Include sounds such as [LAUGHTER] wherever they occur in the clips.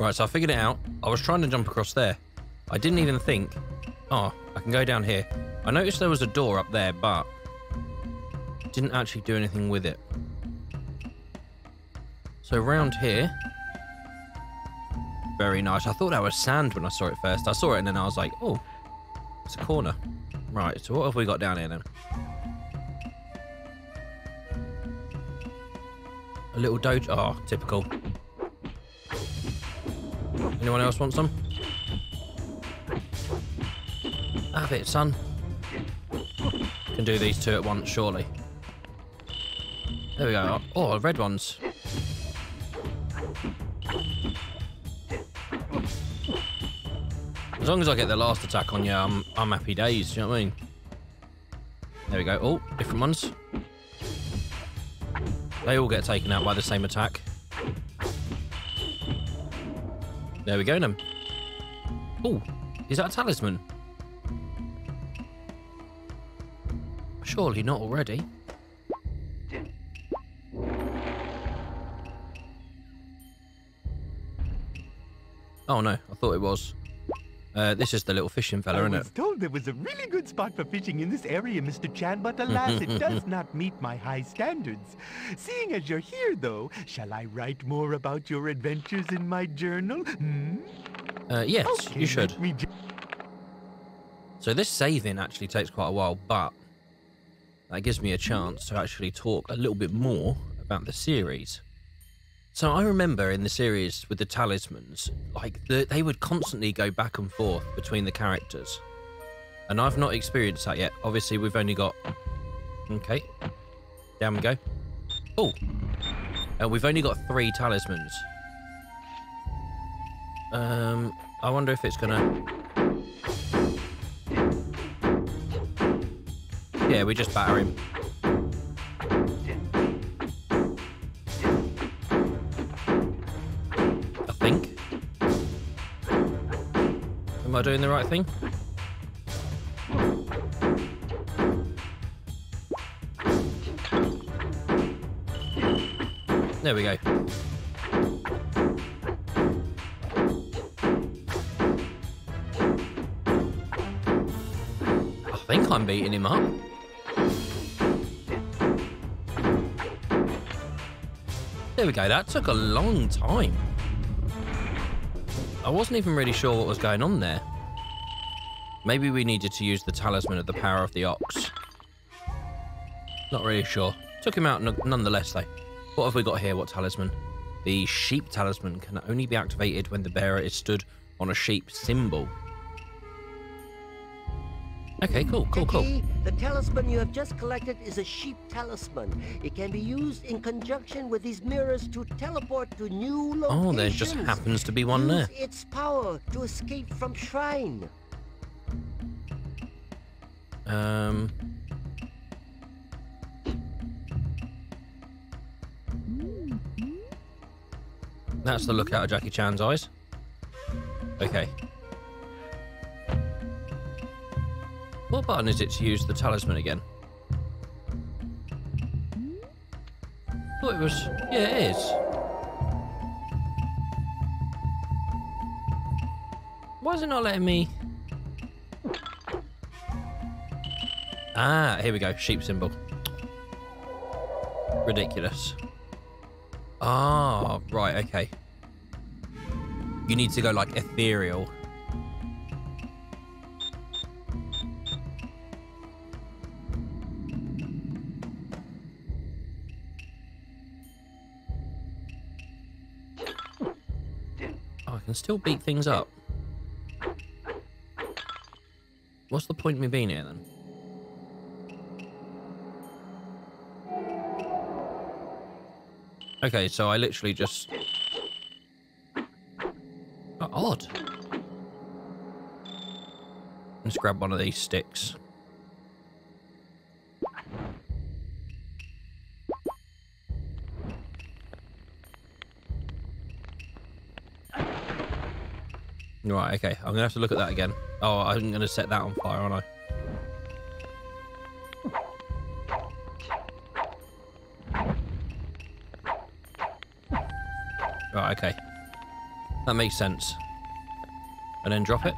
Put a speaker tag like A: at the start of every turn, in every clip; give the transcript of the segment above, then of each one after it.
A: Right, so I figured it out. I was trying to jump across there. I didn't even think, oh, I can go down here. I noticed there was a door up there, but didn't actually do anything with it. So round here, very nice. I thought that was sand when I saw it first. I saw it and then I was like, oh, it's a corner. Right, so what have we got down here then? A little doge. Oh, ah, typical. Anyone else want some? Have it, son. Can do these two at once, surely. There we go. Oh, red ones. As long as I get the last attack on you, I'm, I'm happy days. You know what I mean? There we go. Oh, different ones. They all get taken out by the same attack. There we go then. Oh, is that a talisman? Surely not already. Oh no, I thought it was. Uh, this is the little fishing fella,
B: I
A: isn't
B: was
A: it?
B: told there was a really good spot for fishing in this area, Mr. Chan, but [LAUGHS] alas, it does not meet my high standards. Seeing as you're here, though, shall I write more about your adventures in my journal? Hmm?
A: Uh, yes,
B: Okay,
A: you should.
B: let me ju-
A: So this saving actually takes quite a while, but that gives me a chance to actually talk a little bit more about the series. So I remember in the series with the talismans, like the, they would constantly go back and forth between the characters, and I've not experienced that yet. Obviously, we've only got okay. Down we go. Oh, and we've only got three talismans. Um, I wonder if it's gonna. Yeah, we just batter him. I doing the right thing? There we go. I think I'm beating him up. There we go. That took a long time. I wasn't even really sure what was going on there. Maybe we needed to use the talisman of the power of the ox. Not really sure. Took him out nonetheless, though. What have we got here? What talisman? The sheep talisman can only be activated when the bearer is stood on a sheep symbol. Okay, cool, cool, cool.
C: Jackie, the talisman you have just collected is a sheep talisman. It can be used in conjunction with these mirrors to teleport to new locations.
A: Oh, there just happens to be one
C: Use
A: there.
C: its power to escape from shrine.
A: Um. That's the look out of Jackie Chan's eyes. Okay. What button is it to use the talisman again? Thought it was. Yeah, it is. Why is it not letting me? Ah, here we go. Sheep symbol. Ridiculous. Ah, right, okay. You need to go like ethereal. Can still beat things up. What's the point of me being here then? Okay, so I literally just... Oh, odd. Let's grab one of these sticks. Right, okay. I'm going to have to look at that again. Oh, I'm going to set that on fire, aren't I? Right, okay. That makes sense. And then drop it.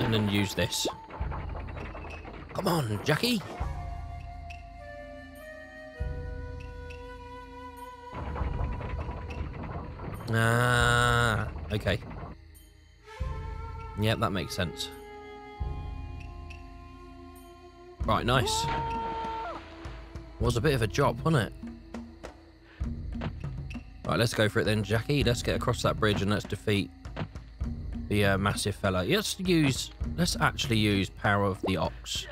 A: And then use this. Come on, Jackie. Ah, okay. Yep, that makes sense. Right, nice. Was a bit of a job, wasn't it? Right, let's go for it then, Jackie. Let's get across that bridge and let's defeat the uh, massive fella. Let's use, let's actually use power of the ox.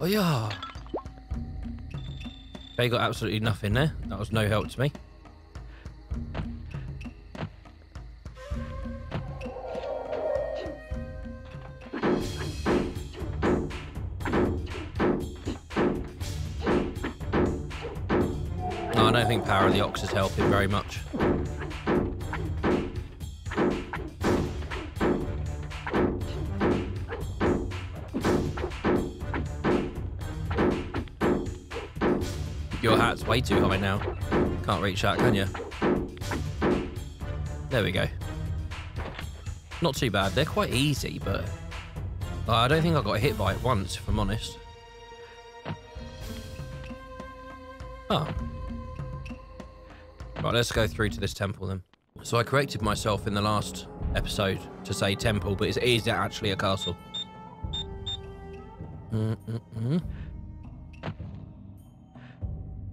A: Oh yeah. They got absolutely nothing there. That was no help to me. Power of the ox is helping very much. Your hat's way too high now. Can't reach that, can you? There we go. Not too bad. They're quite easy, but I don't think I got hit by it once, if I'm honest. Oh. Right, let's go through to this temple then. So I corrected myself in the last episode to say temple, but it is actually a castle. -mm -mm.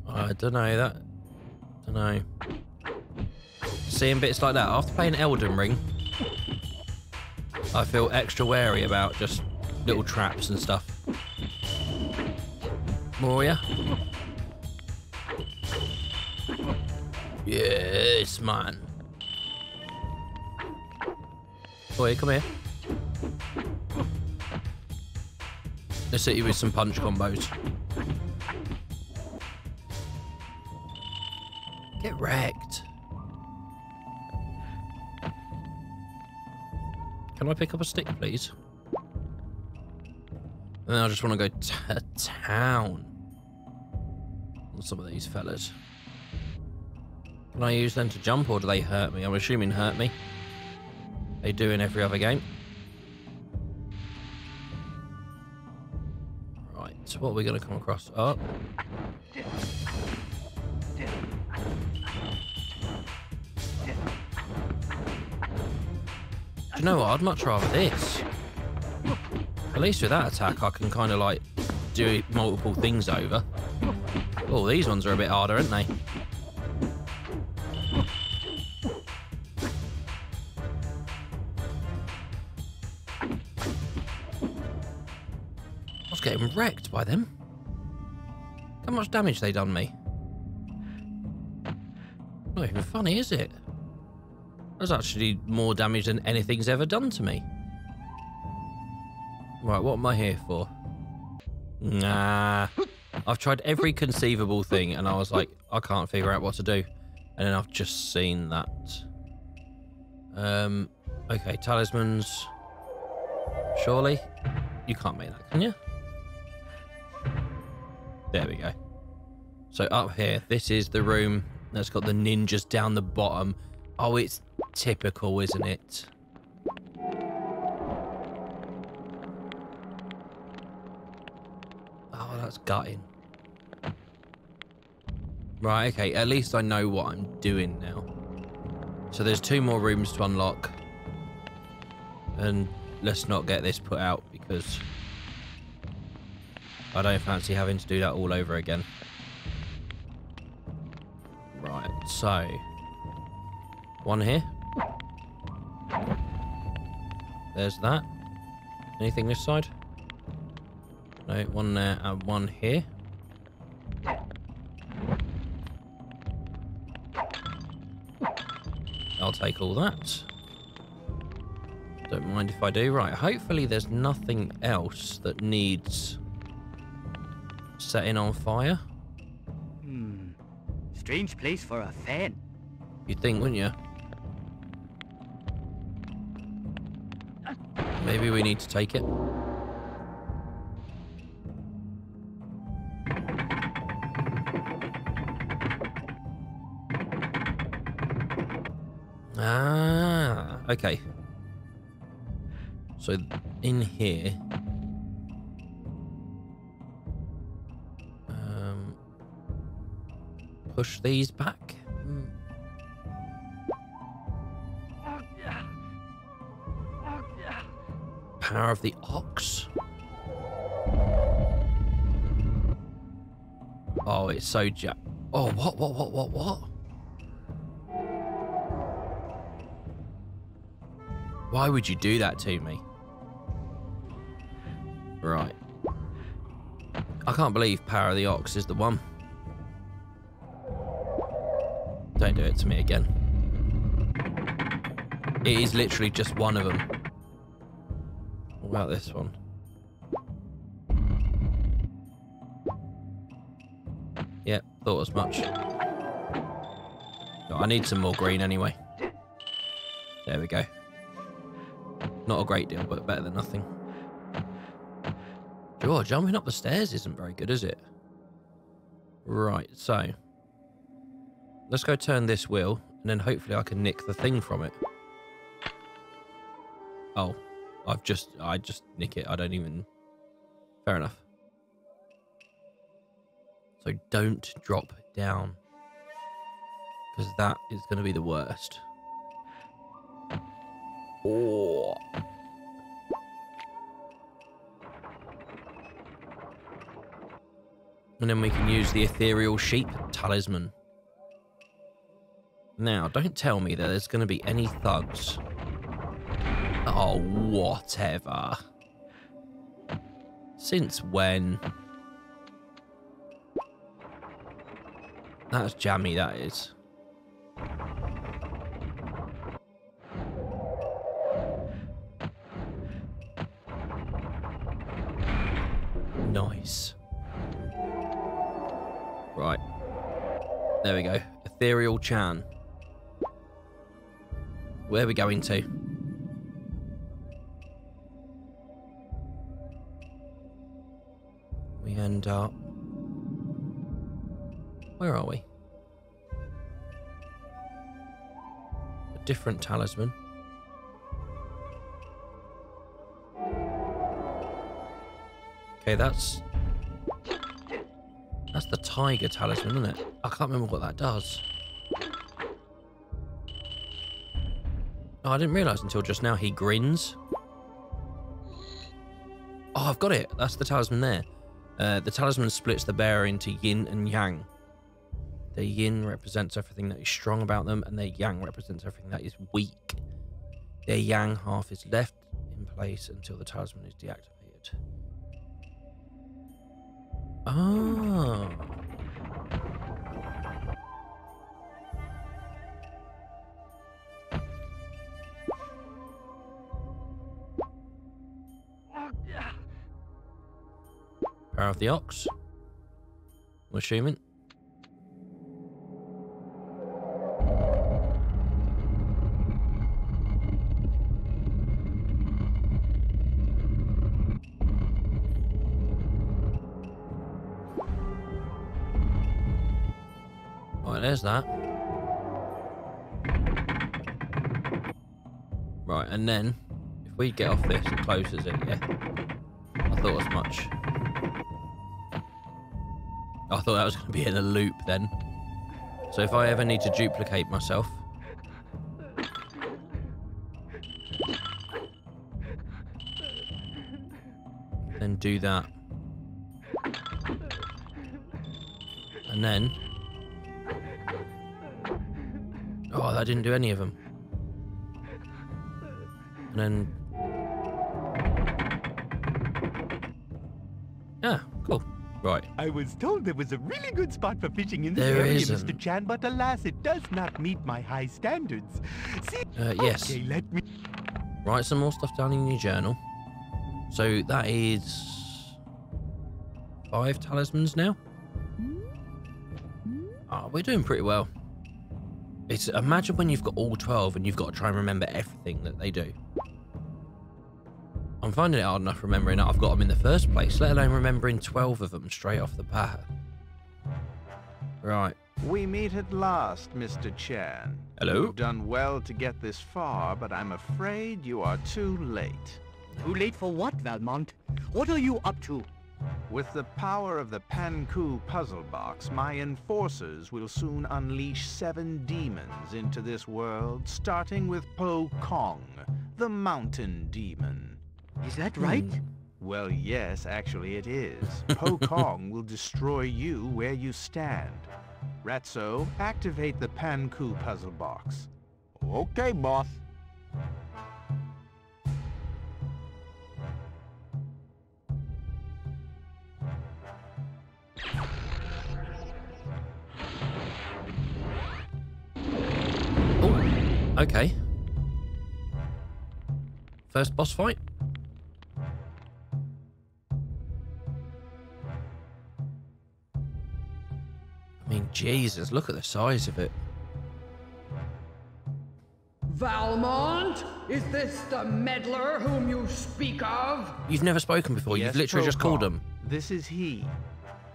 A: I don't know that. Don't know. Seeing bits like that after playing Elden Ring, I feel extra wary about just little traps and stuff. Moria. Yes, man. Boy, come here. Let's hit you with some punch combos. Get wrecked. Can I pick up a stick, please? And I just want to go to town on some of these fellas. Can I use them to jump or do they hurt me? I'm assuming hurt me. They do in every other game. Right, so what are we going to come across? Oh. Do you know what? I'd much rather this. At least with that attack, I can kind of like do multiple things over. Oh, these ones are a bit harder, aren't they? Getting wrecked by them. How much damage they done me? Not even funny, is it? That's actually more damage than anything's ever done to me. Right, what am I here for? Nah. I've tried every conceivable thing and I was like, I can't figure out what to do. And then I've just seen that. Um, okay, talismans. Surely? You can't make that, can you? There we go. So up here, this is the room that's got the ninjas down the bottom. Oh, it's typical, isn't it? Oh, that's gutting. Right, okay, at least I know what I'm doing now. So there's two more rooms to unlock. And let's not get this put out because I don't fancy having to do that all over again. Right, so one here. There's that. Anything this side? No, one there and one here. I'll take all that. Don't mind if I do. Right, hopefully there's nothing else that needs setting on fire.
D: Hmm. Strange place for a fan.
A: You'd think, wouldn't you? Maybe we need to take it. Ah, Okay. So in here. Push these back. Power of the ox. Oh, it's so ja- Oh, what, what, what, what, what? Why would you do that to me? Right. I can't believe Power of the Ox is the one. Do it to me again. It is literally just one of them. What about this one? Yep, thought as much. No, I need some more green anyway. There we go. Not a great deal, but better than nothing. Sure, jumping up the stairs isn't very good, is it? Right, so. Let's go turn this wheel, and then hopefully I can nick the thing from it. Oh, I've just, I just nick it. I don't even... Fair enough. So don't drop down. Because that is going to be the worst. Oh. And then we can use the ethereal sheep talisman. Now, don't tell me that there's going to be any thugs. Oh, whatever. Since when? That's jammy, that is. Nice. Right. There we go. Ethereal Chan. Where are we going to? We end up... Where are we? A different talisman. Okay, that's... That's the tiger talisman, isn't it? I can't remember what that does. Oh, I didn't realise until just now he grins. Oh, I've got it. That's the talisman there. Uh, the talisman splits the bearer into yin and yang. The yin represents everything that is strong about them, and their yang represents everything that is weak. Their yang half is left in place until the talisman is deactivated. Ah. Power of the Ox. I'm assuming. Right, there's that. Right, and then if we get off this, it closes it, yeah. I thought as much. I thought that was going to be in a loop then. So if I ever need to duplicate myself. Then do that. And then... Oh, that didn't do any of them. And then...
B: I was told there was a really good spot for fishing in this
A: There
B: area,
A: isn't.
B: Mr. Chan, but alas, it does not meet my high standards. See,
A: Uh, yes.
B: okay, let me.
A: Write some more stuff down in your journal. So that is five talismans now. Oh, we're doing pretty well. It's imagine when you've got all twelve and you've got to try and remember everything that they do. I'm finding it hard enough remembering that I've got them in the first place, let alone remembering twelve of them straight off the bat. Right,
E: We meet at last, Mr. Chan.
A: Hello?
E: You've done well to get this far, but I'm afraid you are too late.
D: Too late for what, Valmont? What are you up to?
E: With the power of the Panku puzzle box, my enforcers will soon unleash seven demons into this world, starting with Po Kong, the mountain demon.
D: Is that hmm. right?
E: Well, yes, actually it is. [LAUGHS] Po Kong will destroy you where you stand. Ratso, activate the Panku puzzle box.
B: Okay, boss.
A: Oh, okay. First boss fight? Jesus, look at the size of it.
F: Valmont? Is this the meddler whom you speak of?
A: You've never spoken before.
E: Yes,
A: You've literally
E: Po
A: just called him.
E: This is he.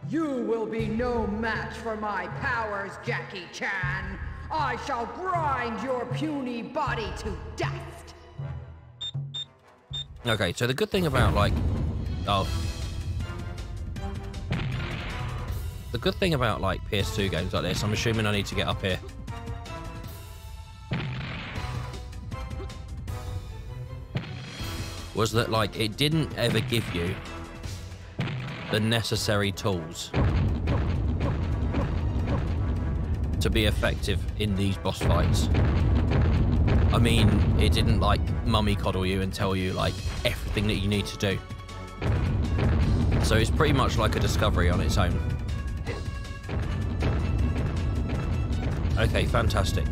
F: You will be no match for my powers, Jackie Chan. I shall grind your puny body to dust.
A: Okay, so the good thing about like, oh, the good thing about like PS2 games like this, I'm assuming I need to get up here. Was that like it didn't ever give you the necessary tools to be effective in these boss fights. I mean, it didn't like mummy coddle you and tell you like everything that you need to do. So it's pretty much like a discovery on its own. Okay, fantastic.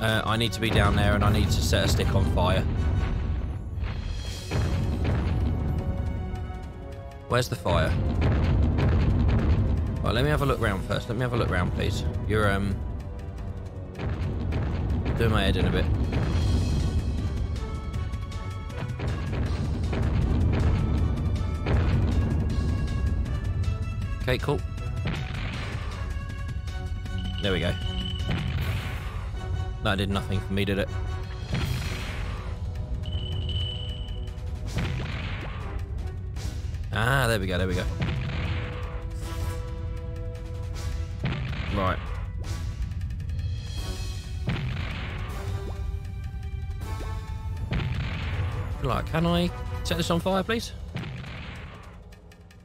A: Uh, I need to be down there and I need to set a stick on fire. Where's the fire? Right, let me have a look round first. Let me have a look round, please. You're um doing my head in a bit. Okay, cool. There we go. That did nothing for me, did it? Ah, there we go, there we go. Right. Right, can I set this on fire, please?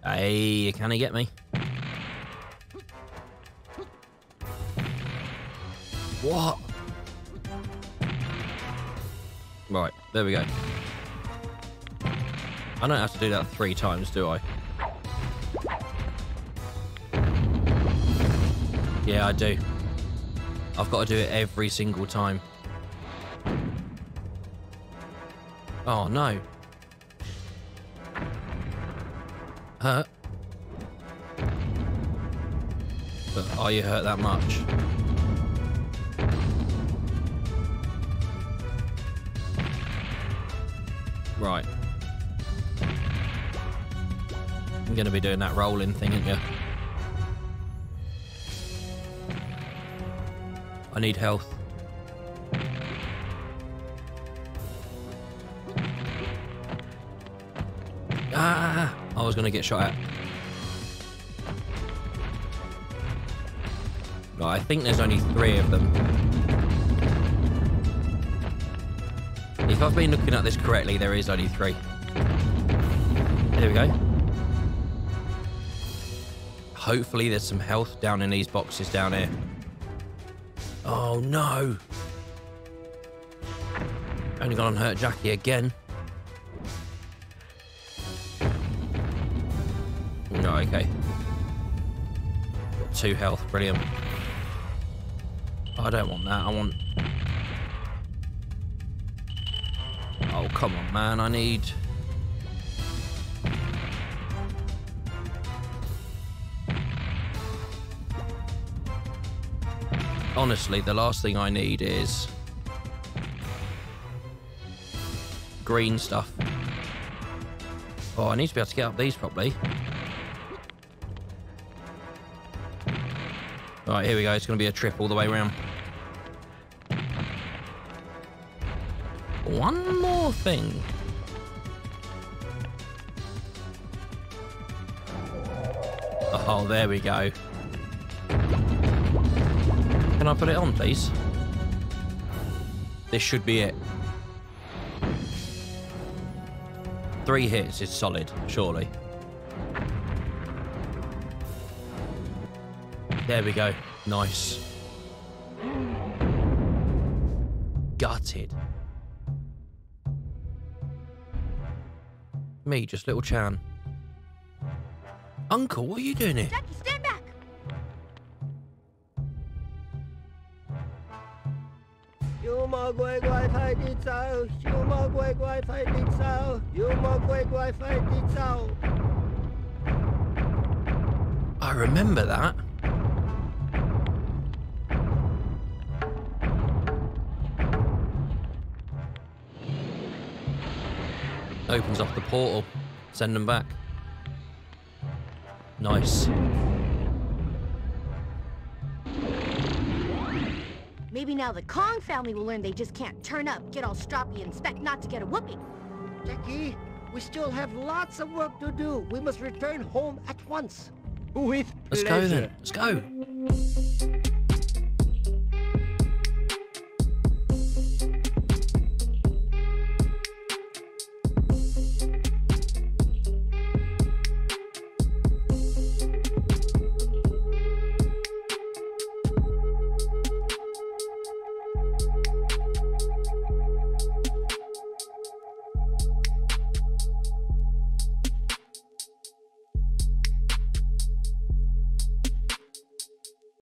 A: Hey, can he get me? What? Right, there we go. I don't have to do that three times, do I? Yeah, I do. I've got to do it every single time. Oh, no. Hurt? But are you hurt that much? Right. I'm going to be doing that rolling thing, aren't you? I need health. Ah! I was going to get shot at. Right, I think there's only three of them. If I've been looking at this correctly, there is only three. There we go. Hopefully there's some health down in these boxes down here. Oh no! Only gone and hurt Jackie again. No, okay. Got two health, brilliant. I don't want that, I want... Oh, come on, man, I need... Honestly, the last thing I need is... Green stuff. Oh, I need to be able to get up these properly. Right, here we go. It's going to be a trip all the way around. One more thing. Oh, there we go. Can I put it on, please? This should be it. Three hits is solid, surely. There we go. Nice. Gutted. Me, just little Chan. Uncle, what are you doing here?
G: Jackie, stand back!
A: I remember that. Opens up the portal. Send them back. Nice.
G: Maybe now the Kong family will learn they just can't turn up, get all stroppy, and expect not to get a whooping.
C: Jackie, we still have lots of work to do. We must return home at once.
B: With
A: Let's
B: pleasure.
A: go then. Let's go.